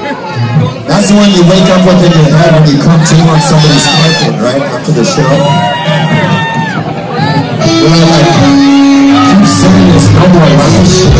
That's when you wake up with in your head when you come to on somebody's carpet, right? After the show. You're like, keep saying this, no more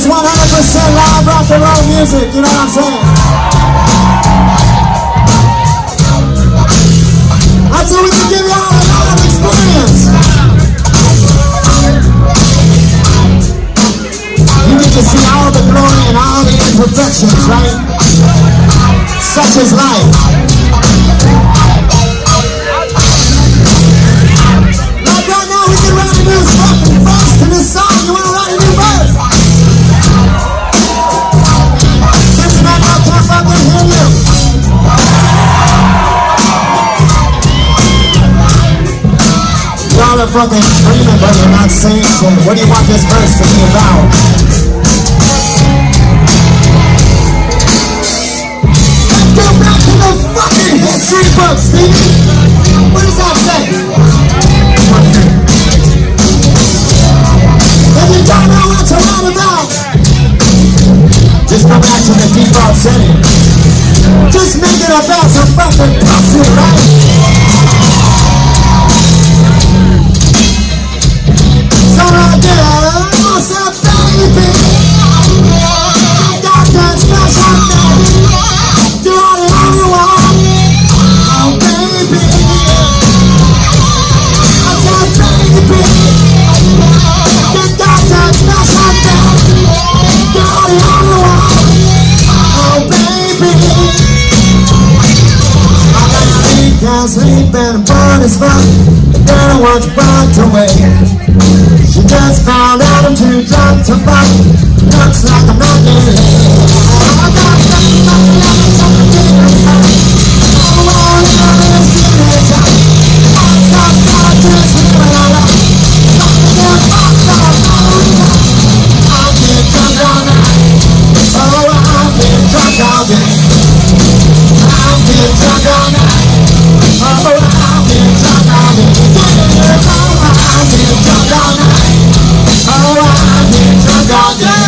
is 100% live rock and roll music, you know what I'm saying? That's what we can give y'all a lot experience. You get to see all the glory and all the imperfections, right? Such is life. Y'all fucking screaming, but you're not saying shit. What do you want this verse to be about? Go back to the fucking history books, Stevie. What does that say? If you don't know what to write about, just go back to the default setting. Just make it about some fucking pussy, right? Can't sleep and burn his fun. And then I watch right away. She just found out I'm too drunk to fuck. Looks like I'm not getting oh, God's